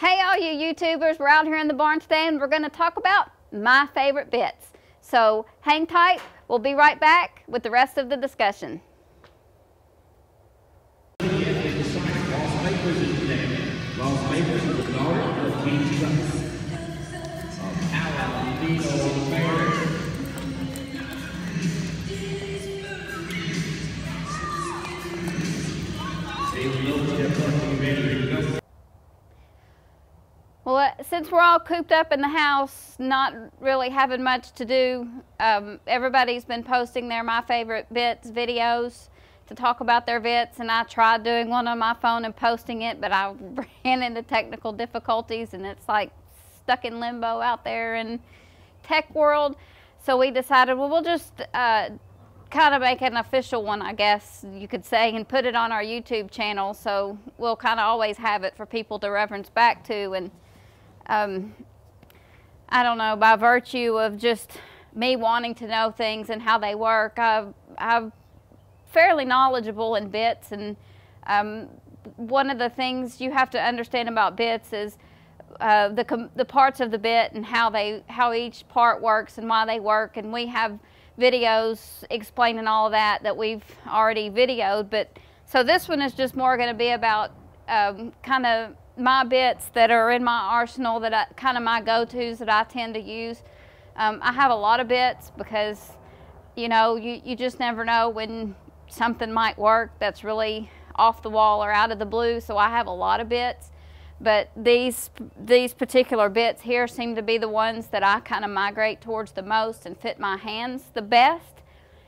Hey all you YouTubers, we're out here in the barn today and we're going to talk about my favorite bits. So hang tight, we'll be right back with the rest of the discussion. Well, since we're all cooped up in the house, not really having much to do, um, everybody's been posting their My Favorite Bits videos to talk about their bits, and I tried doing one on my phone and posting it, but I ran into technical difficulties, and it's like stuck in limbo out there in tech world. So we decided, well, we'll just uh, kind of make an official one, I guess you could say, and put it on our YouTube channel. So we'll kind of always have it for people to reference back to. And um, I don't know, by virtue of just me wanting to know things and how they work, I've, I'm fairly knowledgeable in bits. And um, one of the things you have to understand about bits is uh, the, the parts of the bit and how they how each part works and why they work. And we have videos explaining all that that we've already videoed. But so this one is just more going to be about um, kind of my bits that are in my arsenal that I, kind of my go-tos that I tend to use. Um, I have a lot of bits because, you know, you, you just never know when something might work that's really off the wall or out of the blue. So I have a lot of bits. But these, these particular bits here seem to be the ones that I kind of migrate towards the most and fit my hands the best.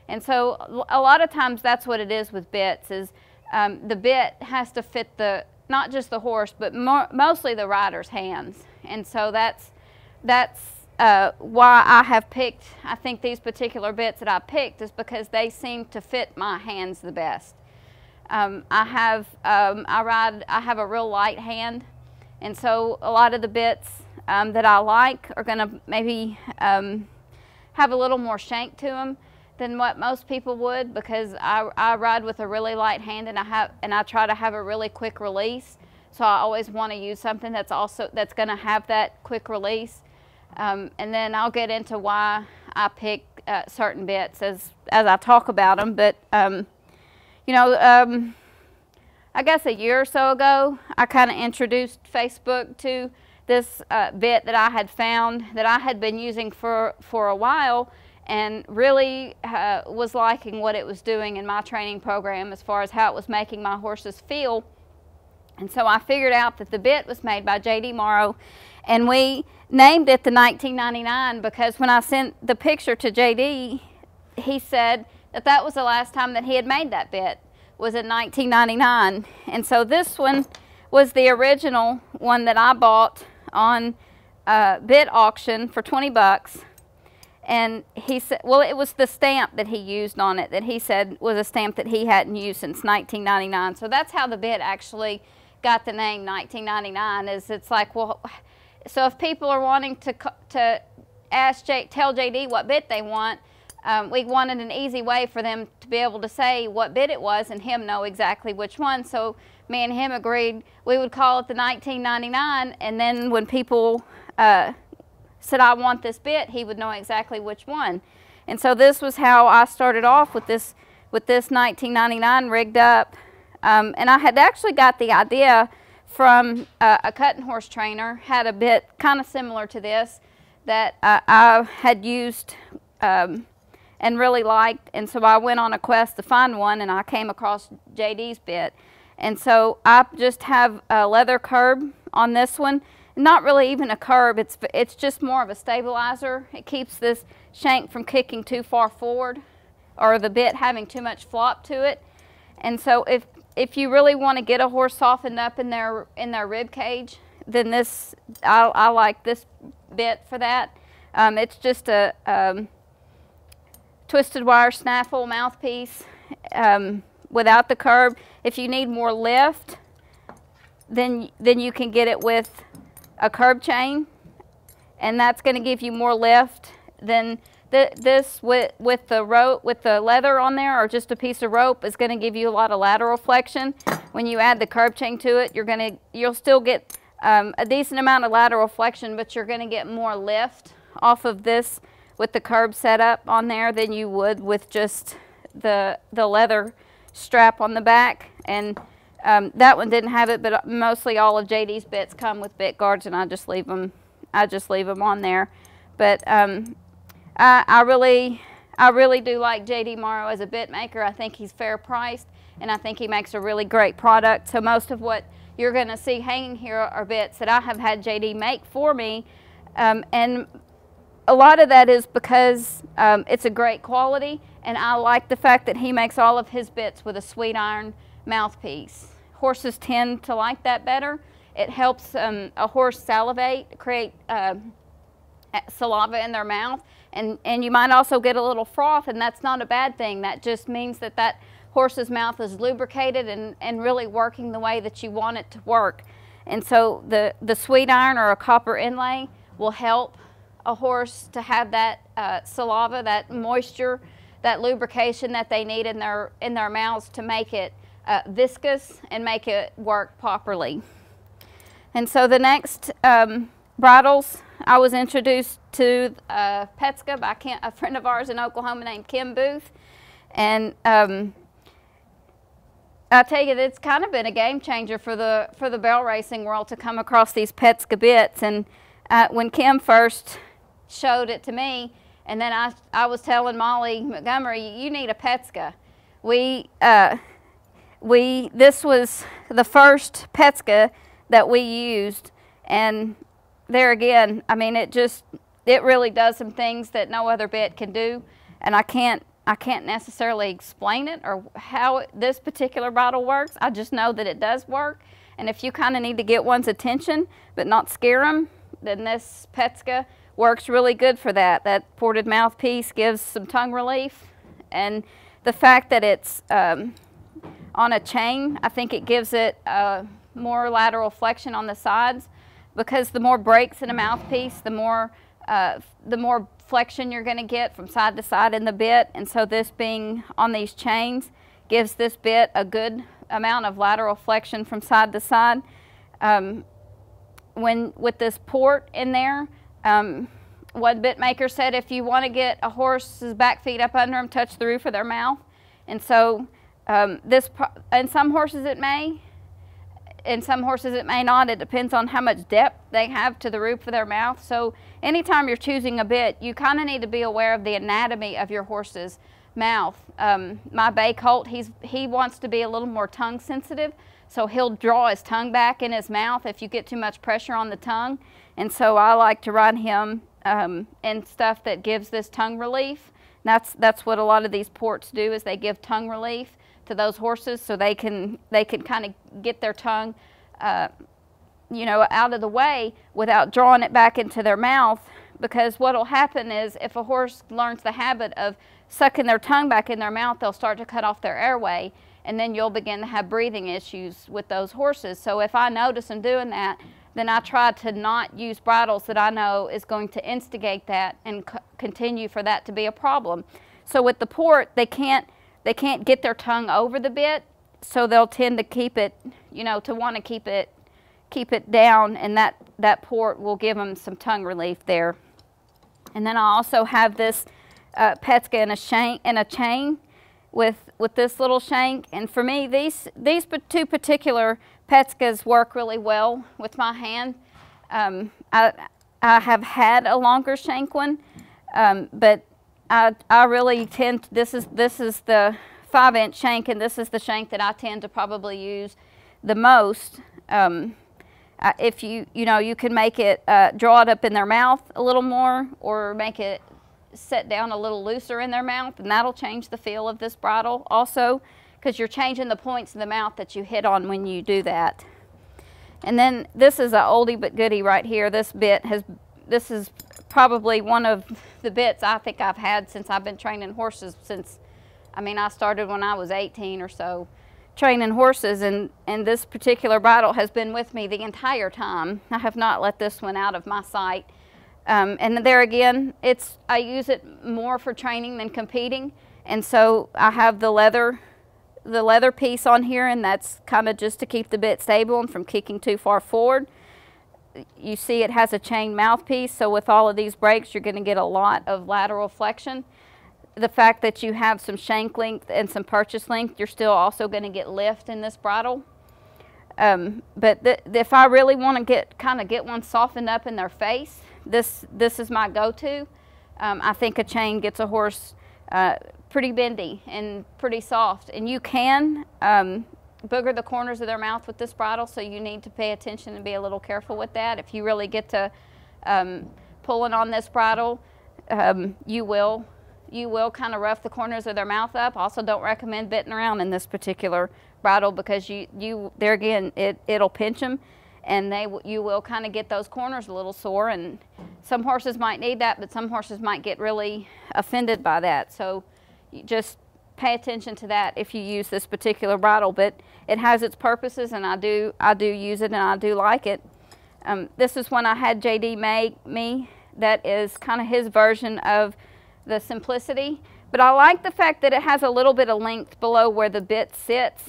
And so a lot of times that's what it is with bits is um, the bit has to fit the not just the horse, but more, mostly the rider's hands. And so that's, that's uh, why I have picked, I think these particular bits that I picked is because they seem to fit my hands the best. Um, I have, um, I ride, I have a real light hand. And so a lot of the bits um, that I like are going to maybe um, have a little more shank to them than what most people would because I, I ride with a really light hand and I have and I try to have a really quick release. So I always want to use something that's also that's going to have that quick release. Um, and then I'll get into why I pick uh, certain bits as as I talk about them. But um, you know, um, I guess a year or so ago, I kind of introduced Facebook to this uh, bit that I had found that I had been using for for a while and really uh, was liking what it was doing in my training program as far as how it was making my horses feel. And so I figured out that the bit was made by J.D. Morrow, and we named it the 1999 because when I sent the picture to J.D., he said that that was the last time that he had made that bit, was in 1999. And so this one was the original one that I bought on a bit auction for 20 bucks and he said, well, it was the stamp that he used on it that he said was a stamp that he hadn't used since 1999. So that's how the bit actually got the name 1999 is it's like, well, so if people are wanting to, to ask J, tell JD what bit they want, um, we wanted an easy way for them to be able to say what bit it was and him know exactly which one. So me and him agreed we would call it the 1999 and then when people uh, said, I want this bit, he would know exactly which one. And so this was how I started off with this, with this 1999 rigged up. Um, and I had actually got the idea from uh, a cutting horse trainer, had a bit kind of similar to this that uh, I had used um, and really liked. And so I went on a quest to find one and I came across JD's bit. And so I just have a leather curb on this one not really even a curb, it's, it's just more of a stabilizer. It keeps this shank from kicking too far forward or the bit having too much flop to it. And so if, if you really want to get a horse softened up in their, in their rib cage, then this, I, I like this bit for that. Um, it's just a um, twisted wire snaffle mouthpiece um, without the curb. If you need more lift, then, then you can get it with a curb chain, and that's going to give you more lift than th this with, with the rope, with the leather on there or just a piece of rope is going to give you a lot of lateral flexion. When you add the curb chain to it, you're going to, you'll still get um, a decent amount of lateral flexion, but you're going to get more lift off of this with the curb setup on there than you would with just the, the leather strap on the back. And um, that one didn't have it, but mostly all of JD's bits come with bit guards, and I just leave them. I just leave them on there. But um, I, I really, I really do like JD Morrow as a bit maker. I think he's fair priced, and I think he makes a really great product. So most of what you're going to see hanging here are bits that I have had JD make for me, um, and a lot of that is because um, it's a great quality, and I like the fact that he makes all of his bits with a sweet iron mouthpiece. Horses tend to like that better. It helps um, a horse salivate, create uh, saliva in their mouth, and, and you might also get a little froth, and that's not a bad thing. That just means that that horse's mouth is lubricated and, and really working the way that you want it to work. And so the, the sweet iron or a copper inlay will help a horse to have that uh, saliva, that moisture, that lubrication that they need in their, in their mouths to make it uh, viscous and make it work properly. And so the next um, bridles, I was introduced to uh, Petska by Kim, a friend of ours in Oklahoma named Kim Booth. And um, I tell you, it's kind of been a game changer for the for the barrel racing world to come across these Petska bits. And uh, when Kim first showed it to me, and then I I was telling Molly Montgomery, you need a Petska. We uh, we this was the first Petska that we used, and there again, I mean, it just it really does some things that no other bit can do, and I can't I can't necessarily explain it or how it, this particular bottle works. I just know that it does work. And if you kind of need to get one's attention but not scare them, then this Petska works really good for that. That ported mouthpiece gives some tongue relief. And the fact that it's um, on a chain, I think it gives it more lateral flexion on the sides because the more breaks in a mouthpiece, the more, uh, the more flexion you're going to get from side to side in the bit. And so this being on these chains gives this bit a good amount of lateral flexion from side to side. Um, when with this port in there, um, one bit maker said if you want to get a horse's back feet up under them, touch the roof of their mouth. And so um, this, and some horses it may, in some horses it may not. It depends on how much depth they have to the roof of their mouth. So anytime you're choosing a bit, you kind of need to be aware of the anatomy of your horse's mouth. Um, my bay colt, he's, he wants to be a little more tongue sensitive. So he'll draw his tongue back in his mouth if you get too much pressure on the tongue. And so I like to ride him um, in stuff that gives this tongue relief. That's, that's what a lot of these ports do is they give tongue relief to those horses so they can they can kind of get their tongue uh, you know out of the way without drawing it back into their mouth because what will happen is if a horse learns the habit of sucking their tongue back in their mouth they'll start to cut off their airway and then you'll begin to have breathing issues with those horses so if I notice them doing that then I try to not use bridles that I know is going to instigate that and continue for that to be a problem. So with the port, they can't they can't get their tongue over the bit, so they'll tend to keep it, you know, to want to keep it keep it down, and that, that port will give them some tongue relief there. And then I also have this uh, Petska in a, shank, in a chain with, with this little shank. And for me, these, these two particular Petskas work really well with my hand. Um, I, I have had a longer shank one, um, but I, I really tend, to, this is, this is the five inch shank and this is the shank that I tend to probably use the most. Um, if you, you know, you can make it, uh, draw it up in their mouth a little more or make it set down a little looser in their mouth and that'll change the feel of this bridle also because you're changing the points in the mouth that you hit on when you do that. And then this is a oldie but goodie right here. This bit has, this is probably one of the bits I think I've had since I've been training horses since, I mean, I started when I was 18 or so training horses and, and this particular bridle has been with me the entire time. I have not let this one out of my sight. Um, and there again, it's I use it more for training than competing. And so I have the leather, the leather piece on here and that's kind of just to keep the bit stable and from kicking too far forward. You see it has a chain mouthpiece, so with all of these breaks, you're going to get a lot of lateral flexion. The fact that you have some shank length and some purchase length, you're still also going to get lift in this bridle. Um, but if I really want to get kind of get one softened up in their face, this this is my go-to. Um, I think a chain gets a horse uh, pretty bendy and pretty soft, and you can um, booger the corners of their mouth with this bridle, so you need to pay attention and be a little careful with that. If you really get to um, pulling on this bridle, um, you will you will kind of rough the corners of their mouth up. Also, don't recommend bitting around in this particular bridle because you you there again it it'll pinch them, and they you will kind of get those corners a little sore. And some horses might need that, but some horses might get really offended by that. So, just pay attention to that if you use this particular bridle. But it has its purposes, and I do I do use it, and I do like it. Um, this is one I had JD make me. That is kind of his version of the simplicity. But I like the fact that it has a little bit of length below where the bit sits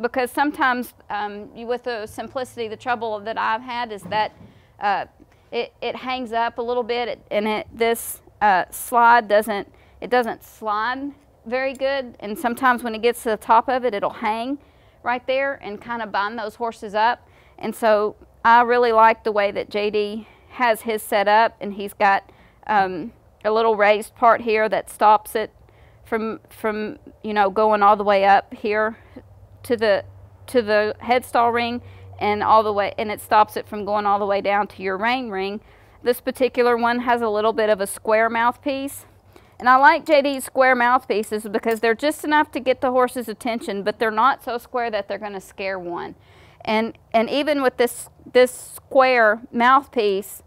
because sometimes um, with the simplicity, the trouble that I've had is that uh, it, it hangs up a little bit and it, this uh, slide doesn't, it doesn't slide very good. And sometimes when it gets to the top of it, it'll hang right there and kind of bind those horses up. And so I really like the way that JD has his set up and he's got um, a little raised part here that stops it from, from, you know, going all the way up here to the, to the headstall ring and all the way, and it stops it from going all the way down to your rein ring. This particular one has a little bit of a square mouthpiece and I like JD's square mouthpieces because they're just enough to get the horse's attention, but they're not so square that they're going to scare one. And, and even with this, this square mouthpiece,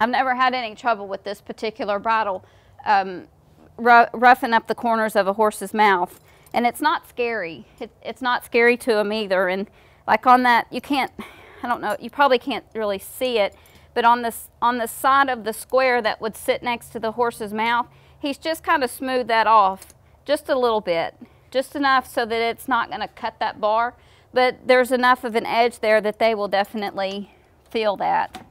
I've never had any trouble with this particular bridle um, roughing up the corners of a horse's mouth. And it's not scary. It, it's not scary to them either. And like on that, you can't, I don't know, you probably can't really see it, but on this on the side of the square that would sit next to the horse's mouth, he's just kind of smoothed that off just a little bit, just enough so that it's not going to cut that bar. But there's enough of an edge there that they will definitely feel that.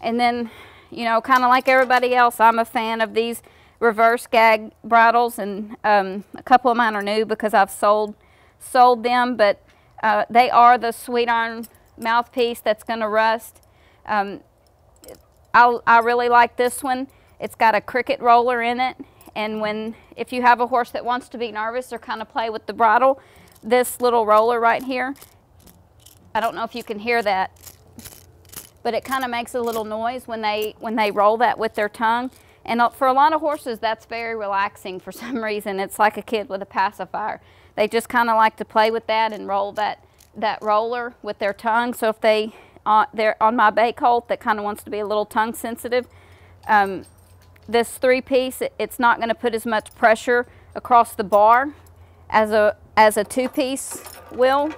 And then, you know, kind of like everybody else, I'm a fan of these reverse gag bridles, and um, a couple of mine are new because I've sold sold them, but uh, they are the sweet iron mouthpiece that's going to rust. Um, I, I really like this one. It's got a cricket roller in it. And when, if you have a horse that wants to be nervous or kind of play with the bridle, this little roller right here, I don't know if you can hear that, but it kind of makes a little noise when they, when they roll that with their tongue. And uh, for a lot of horses, that's very relaxing for some reason. It's like a kid with a pacifier. They just kind of like to play with that and roll that, that roller with their tongue. So if they, uh, they're on my bay colt that kind of wants to be a little tongue sensitive, um, this three piece, it's not going to put as much pressure across the bar as a, as a two piece will.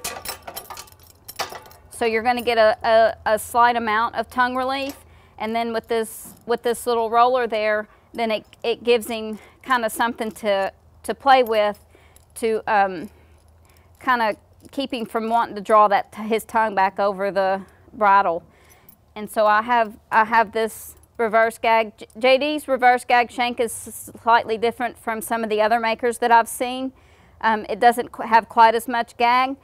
So you're going to get a, a, a, slight amount of tongue relief. And then with this, with this little roller there, then it, it gives him kind of something to, to play with to um, kind of keep him from wanting to draw that his tongue back over the bridle. And so I have, I have this reverse gag. JD's reverse gag shank is slightly different from some of the other makers that I've seen. Um, it doesn't qu have quite as much gag,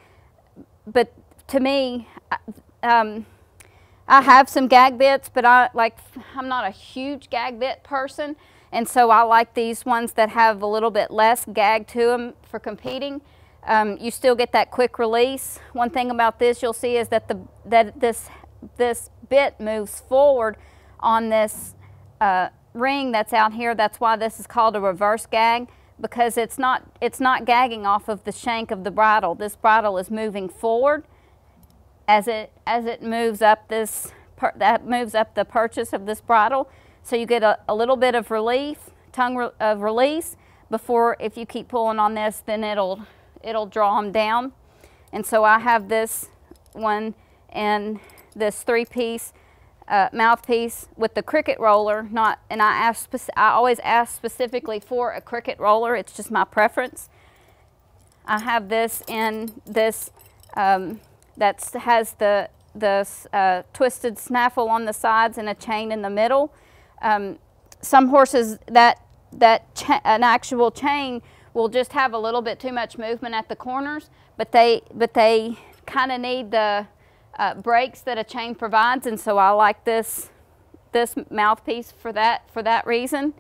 but to me, um, I have some gag bits, but I like I'm not a huge gag bit person, and so I like these ones that have a little bit less gag to them for competing. Um, you still get that quick release. One thing about this you'll see is that the that this this bit moves forward on this uh, ring that's out here. That's why this is called a reverse gag because it's not, it's not gagging off of the shank of the bridle. This bridle is moving forward as it, as it moves up this, that moves up the purchase of this bridle. So you get a, a little bit of relief, tongue re of release before if you keep pulling on this, then it'll, it'll draw them down. And so I have this one and this three piece uh, mouthpiece with the cricket roller. Not, and I ask, I always ask specifically for a cricket roller. It's just my preference. I have this in this um, that has the the uh, twisted snaffle on the sides and a chain in the middle. Um, some horses that that an actual chain will just have a little bit too much movement at the corners, but they but they kind of need the uh, that a chain provides, and so I like this this mouthpiece for that for that reason.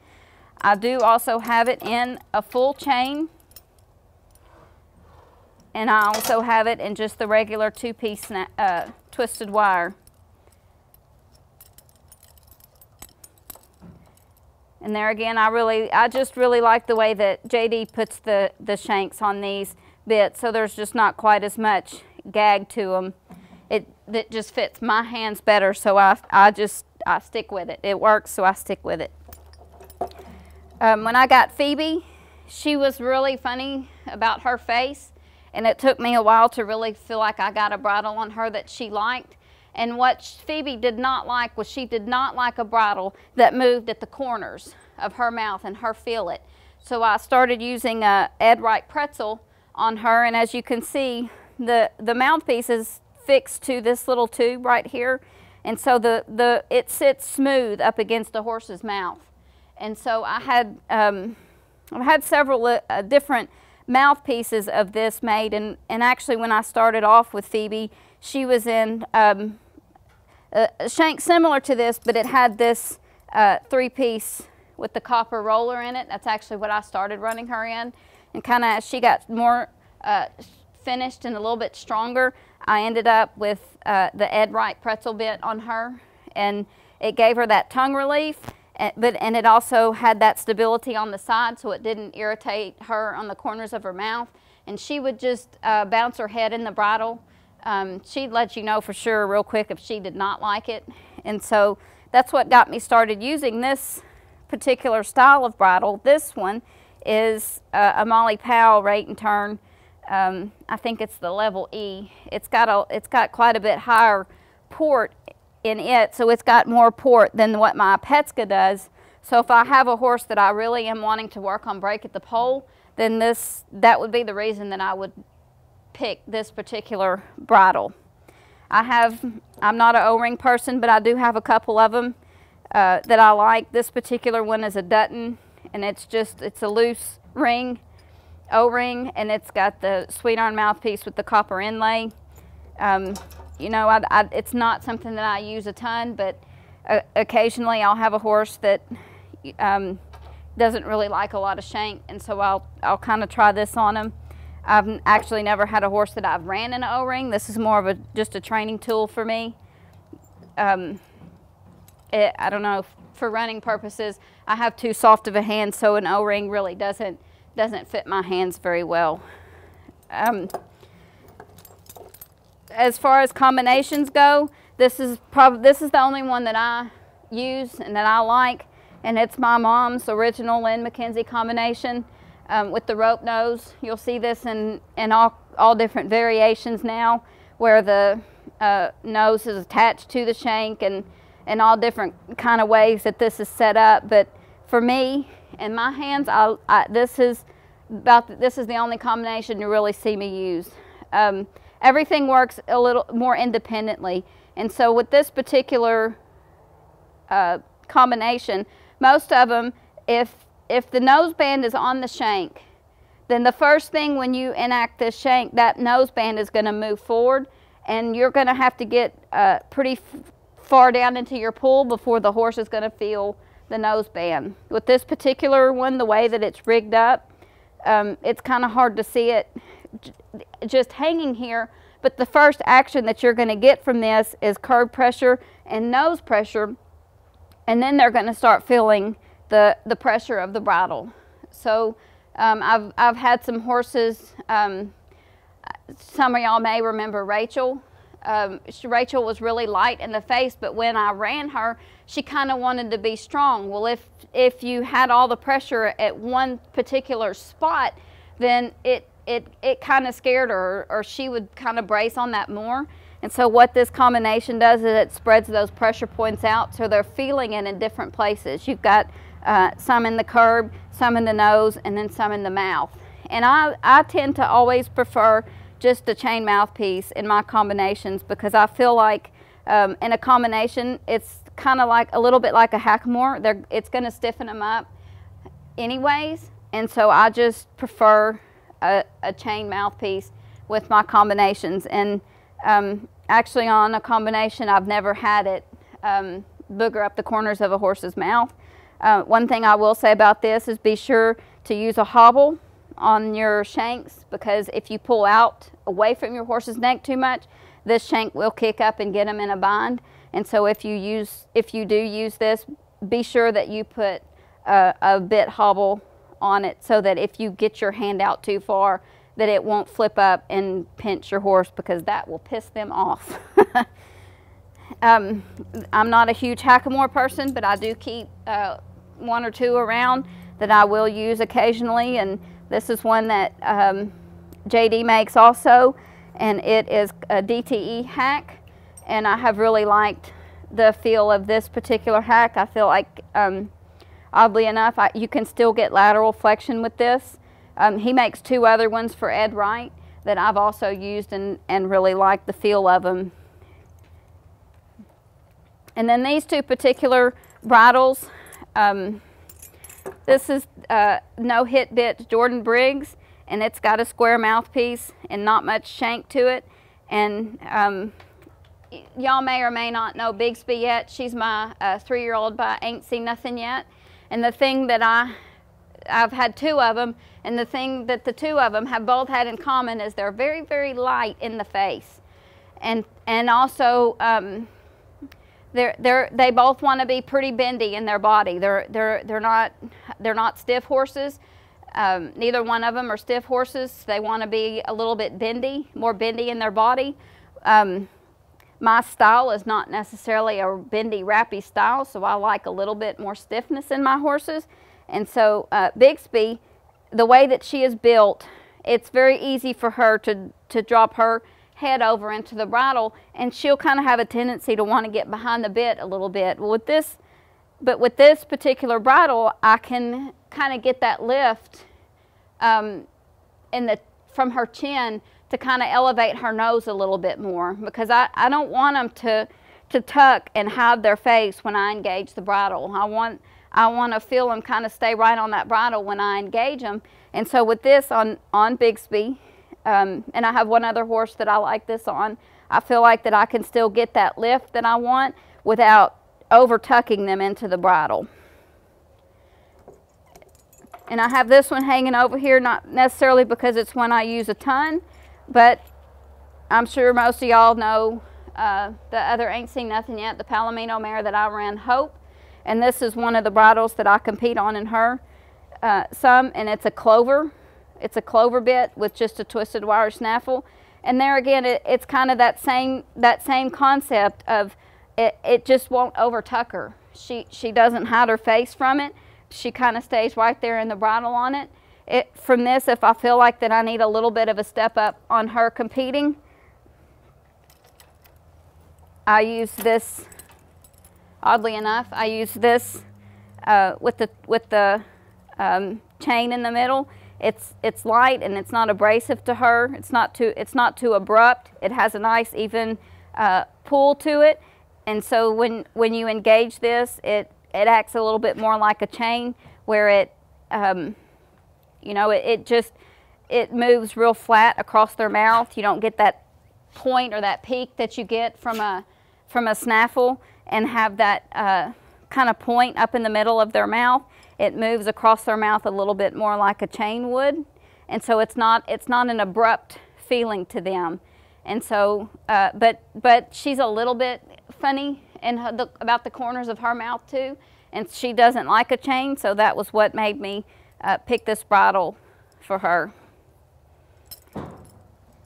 I do also have it in a full chain and I also have it in just the regular two-piece uh, twisted wire. And there again, I really, I just really like the way that JD puts the, the shanks on these bits, so there's just not quite as much gag to them. It, it just fits my hands better, so I, I just, I stick with it. It works, so I stick with it. Um, when I got Phoebe, she was really funny about her face. And it took me a while to really feel like I got a bridle on her that she liked. And what Phoebe did not like was she did not like a bridle that moved at the corners of her mouth and her feel it. So I started using a Ed Wright pretzel on her. And as you can see, the, the mouthpiece is fixed to this little tube right here. And so the, the, it sits smooth up against the horse's mouth. And so I had, um, I had several uh, different mouthpieces of this made. And, and actually, when I started off with Phoebe, she was in um, a shank similar to this, but it had this uh, three piece with the copper roller in it. That's actually what I started running her in. And kind of as she got more uh, finished and a little bit stronger, I ended up with uh, the Ed Wright pretzel bit on her. And it gave her that tongue relief and, but, and it also had that stability on the side so it didn't irritate her on the corners of her mouth. And she would just uh, bounce her head in the bridle. Um, she'd let you know for sure real quick if she did not like it. And so that's what got me started using this particular style of bridle. This one is uh, a Molly Powell rate and turn. Um, I think it's the level E. It's got a, it's got quite a bit higher port in it, so it's got more port than what my Petska does. So if I have a horse that I really am wanting to work on break at the poll, then this that would be the reason that I would pick this particular bridle. I have, I'm not an O-ring person, but I do have a couple of them uh, that I like. This particular one is a Dutton, and it's just, it's a loose ring, O-ring, and it's got the sweet iron mouthpiece with the copper inlay. Um, you know, I, I, it's not something that I use a ton, but uh, occasionally I'll have a horse that um, doesn't really like a lot of shank, and so I'll, I'll kind of try this on him. I've actually never had a horse that I've ran an O-ring. This is more of a just a training tool for me. Um, it, I don't know, for running purposes, I have too soft of a hand, so an O-ring really doesn't doesn't fit my hands very well. Um, as far as combinations go, this is probably this is the only one that I use and that I like, and it's my mom's original Lynn McKenzie combination um, with the rope nose. You'll see this in in all all different variations now, where the uh, nose is attached to the shank and and all different kind of ways that this is set up. But for me and my hands, I, I this is about the, this is the only combination you really see me use. Um, everything works a little more independently. And so with this particular uh, combination, most of them, if, if the nose band is on the shank, then the first thing when you enact this shank, that nose band is going to move forward and you're going to have to get uh, pretty far down into your pull before the horse is going to feel the nose band. With this particular one, the way that it's rigged up, um, it's kind of hard to see it just hanging here, but the first action that you're going to get from this is curb pressure and nose pressure, and then they're going to start feeling the, the pressure of the bridle. So um, I've, I've had some horses, um, some of y'all may remember Rachel. Um, she, Rachel was really light in the face, but when I ran her, she kind of wanted to be strong. Well, if, if you had all the pressure at one particular spot, then it it, it kind of scared her or she would kind of brace on that more. And so what this combination does is it spreads those pressure points out so they're feeling it in different places. You've got uh, some in the curb, some in the nose, and then some in the mouth. And I, I tend to always prefer just a chain mouthpiece in my combinations because I feel like um, in a combination, it's kind of like a little bit like a hackamore. They're, it's going to stiffen them up anyways. And so I just prefer a, a chain mouthpiece with my combinations. And um, actually on a combination, I've never had it um, booger up the corners of a horse's mouth. Uh, one thing I will say about this is be sure to use a hobble on your shanks because if you pull out away from your horse's neck too much, this shank will kick up and get them in a bind. And so if you use, if you do use this, be sure that you put a, a bit hobble on it so that if you get your hand out too far, that it won't flip up and pinch your horse because that will piss them off. um, I'm not a huge hackamore person, but I do keep uh, one or two around that I will use occasionally. And this is one that um, JD makes also, and it is a DTE hack. And I have really liked the feel of this particular hack. I feel like, um, oddly enough, I, you can still get lateral flexion with this. Um, he makes two other ones for Ed Wright that I've also used and, and really like the feel of them. And then these two particular bridles, um, this is uh, no hit bit Jordan Briggs, and it's got a square mouthpiece and not much shank to it. And um, y'all may or may not know Bigsby yet. She's my uh, three-year-old, but I ain't seen nothing yet. And the thing that I, I've had two of them, and the thing that the two of them have both had in common is they're very, very light in the face. And, and also, um, they're, they're, they both want to be pretty bendy in their body. They're, they're, they're, not, they're not stiff horses. Um, neither one of them are stiff horses. They want to be a little bit bendy, more bendy in their body. Um, my style is not necessarily a bendy, rappy style, so I like a little bit more stiffness in my horses. And so uh, Bigsby, the way that she is built, it's very easy for her to, to drop her head over into the bridle and she'll kind of have a tendency to want to get behind the bit a little bit. Well, with this, but with this particular bridle, I can kind of get that lift um, in the, from her chin to kind of elevate her nose a little bit more because I, I don't want them to, to tuck and hide their face when I engage the bridle. I want, I want to feel them kind of stay right on that bridle when I engage them. And so with this on, on Bigsby, um, and I have one other horse that I like this on, I feel like that I can still get that lift that I want without over tucking them into the bridle. And I have this one hanging over here, not necessarily because it's one I use a ton, but I'm sure most of y'all know uh, the other Ain't Seen Nothing Yet, the Palomino mare that I ran, Hope. And this is one of the bridles that I compete on in her uh, some, and it's a clover. It's a clover bit with just a twisted wire snaffle. And there again, it, it's kind of that same, that same concept of it, it just won't overtuck her. She, she doesn't hide her face from it. She kind of stays right there in the bridle on it it, from this, if I feel like that I need a little bit of a step up on her competing, I use this, oddly enough, I use this uh, with the, with the um, chain in the middle. It's, it's light and it's not abrasive to her. It's not too, it's not too abrupt. It has a nice even uh, pull to it. And so when, when you engage this, it, it acts a little bit more like a chain where it, um, you know, it, it just, it moves real flat across their mouth. You don't get that point or that peak that you get from a, from a snaffle and have that uh, kind of point up in the middle of their mouth. It moves across their mouth a little bit more like a chain would. And so it's not, it's not an abrupt feeling to them. And so, uh, but, but she's a little bit funny in her, the, about the corners of her mouth too. And she doesn't like a chain, so that was what made me uh, pick this bridle for her.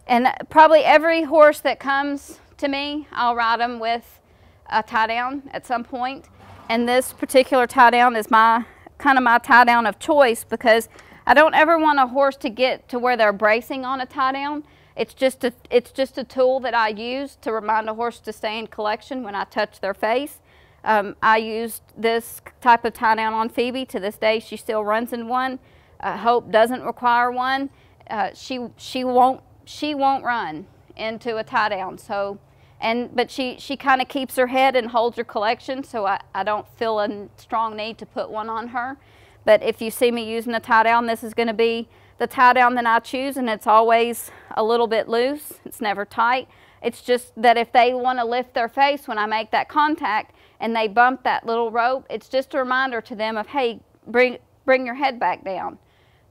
And probably every horse that comes to me, I'll ride them with a tie down at some point. And this particular tie down is my kind of my tie down of choice because I don't ever want a horse to get to where they're bracing on a tie down. It's just a, it's just a tool that I use to remind a horse to stay in collection when I touch their face. Um, I used this type of tie down on Phoebe. To this day, she still runs in one. Uh, Hope doesn't require one. Uh, she she won't she won't run into a tie down. So, and but she she kind of keeps her head and holds her collection. So I, I don't feel a strong need to put one on her. But if you see me using a tie down, this is going to be the tie down that I choose, and it's always a little bit loose. It's never tight. It's just that if they want to lift their face when I make that contact and they bump that little rope, it's just a reminder to them of, hey, bring, bring your head back down.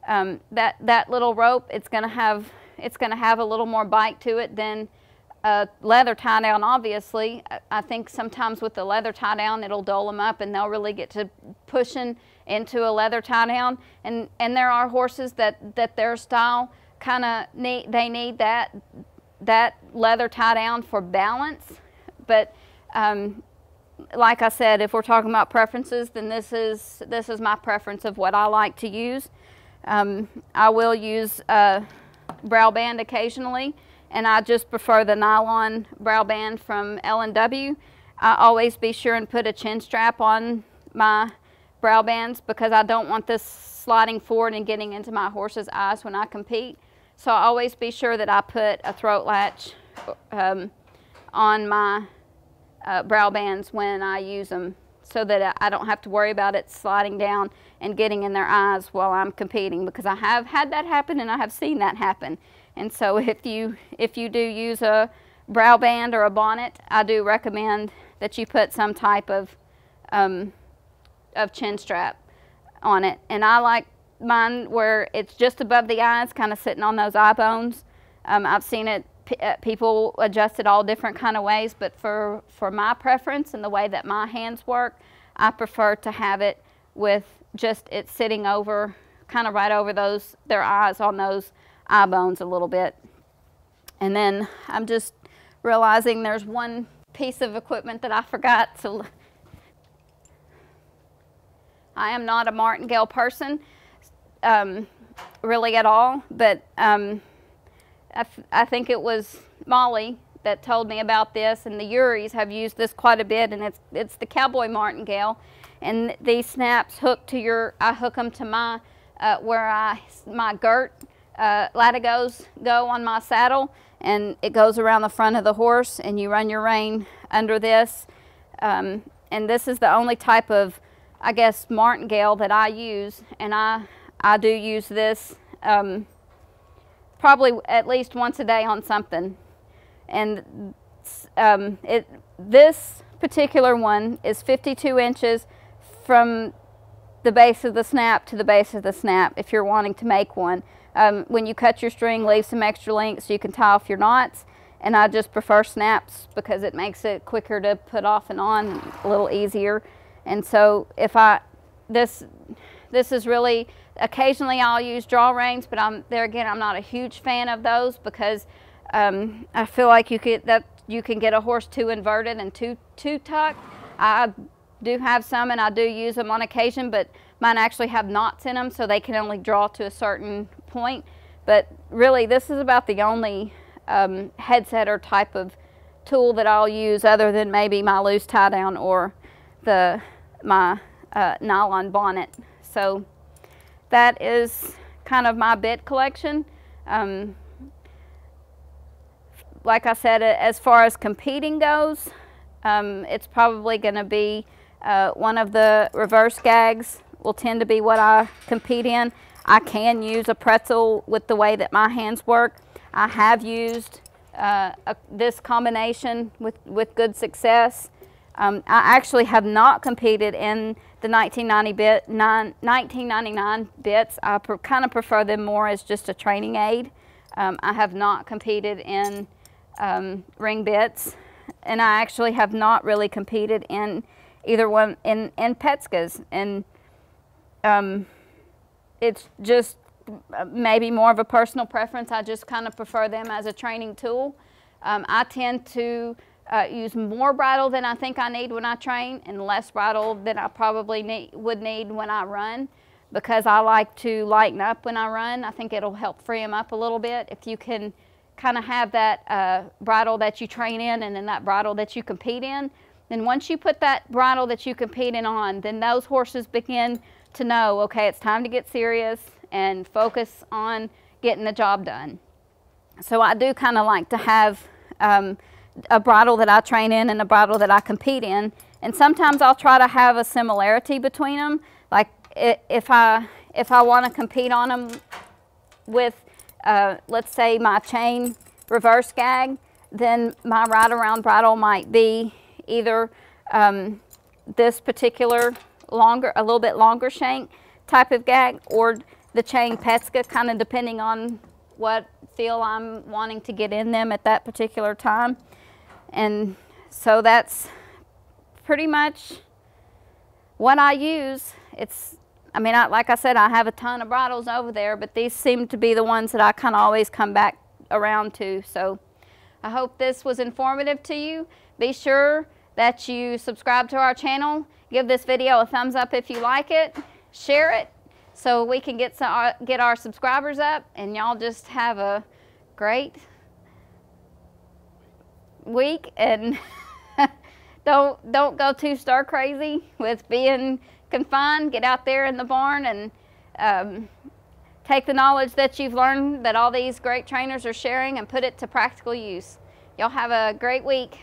Um, that, that little rope, it's going to have it's going to have a little more bite to it than a leather tie down, obviously. I think sometimes with the leather tie down, it'll dull them up and they'll really get to pushing into a leather tie down. And, and there are horses that, that their style kind of need, they need that, that leather tie down for balance. But um, like I said, if we're talking about preferences, then this is, this is my preference of what I like to use. Um, I will use a brow band occasionally, and I just prefer the nylon brow band from L&W. I always be sure and put a chin strap on my brow bands because I don't want this sliding forward and getting into my horse's eyes when I compete. So I always be sure that I put a throat latch um, on my uh, brow bands when I use them so that I don't have to worry about it sliding down and getting in their eyes while I'm competing because I have had that happen and I have seen that happen. And so if you, if you do use a brow band or a bonnet, I do recommend that you put some type of, um, of chin strap on it. And I like mine where it's just above the eyes, kind of sitting on those eye bones. Um, I've seen it uh, people adjust it all different kind of ways, but for, for my preference and the way that my hands work, I prefer to have it with just it's sitting over, kind of right over those, their eyes on those eye bones a little bit. And then I'm just realizing there's one piece of equipment that I forgot. So I am not a martingale person, um, really at all, but um, I, I think it was Molly that told me about this, and the Uries have used this quite a bit, and it's it's the cowboy martingale, and these snaps hook to your. I hook them to my uh, where I my girt uh, latigos go on my saddle, and it goes around the front of the horse, and you run your rein under this, um, and this is the only type of, I guess, martingale that I use, and I I do use this. Um, probably at least once a day on something. And um, it, this particular one is 52 inches from the base of the snap to the base of the snap if you're wanting to make one. Um, when you cut your string, leave some extra length so you can tie off your knots. And I just prefer snaps because it makes it quicker to put off and on, a little easier. And so if I, this, this is really Occasionally I'll use draw reins, but I'm there again. I'm not a huge fan of those because um, I feel like you could that you can get a horse too inverted and too too tucked. I do have some and I do use them on occasion, but mine actually have knots in them, so they can only draw to a certain point. But really, this is about the only um, headsetter type of tool that I'll use other than maybe my loose tie down or the my uh, nylon bonnet. So that is kind of my bit collection. Um, like I said, as far as competing goes, um, it's probably going to be uh, one of the reverse gags will tend to be what I compete in. I can use a pretzel with the way that my hands work. I have used uh, a, this combination with, with good success. Um, I actually have not competed in the 1990 bit, nine, 1999 bits. I kind of prefer them more as just a training aid. Um, I have not competed in um, ring bits, and I actually have not really competed in either one in in Petskas, and um, it's just uh, maybe more of a personal preference. I just kind of prefer them as a training tool. Um, I tend to uh, use more bridle than I think I need when I train and less bridle than I probably need, would need when I run because I like to lighten up when I run. I think it'll help free them up a little bit. If you can kind of have that uh, bridle that you train in and then that bridle that you compete in, then once you put that bridle that you compete in on, then those horses begin to know, okay, it's time to get serious and focus on getting the job done. So I do kind of like to have um, a bridle that I train in and a bridle that I compete in. And sometimes I'll try to have a similarity between them. Like if I, if I want to compete on them with, uh, let's say my chain reverse gag, then my ride around bridle might be either um, this particular longer, a little bit longer shank type of gag or the chain Petska, kind of depending on what feel I'm wanting to get in them at that particular time. And so that's pretty much what I use. It's, I mean, I, like I said, I have a ton of bridles over there, but these seem to be the ones that I kind of always come back around to. So I hope this was informative to you. Be sure that you subscribe to our channel. Give this video a thumbs up if you like it. Share it so we can get, some, uh, get our subscribers up and y'all just have a great week and don't don't go too star crazy with being confined. Get out there in the barn and um, take the knowledge that you've learned that all these great trainers are sharing and put it to practical use. Y'all have a great week.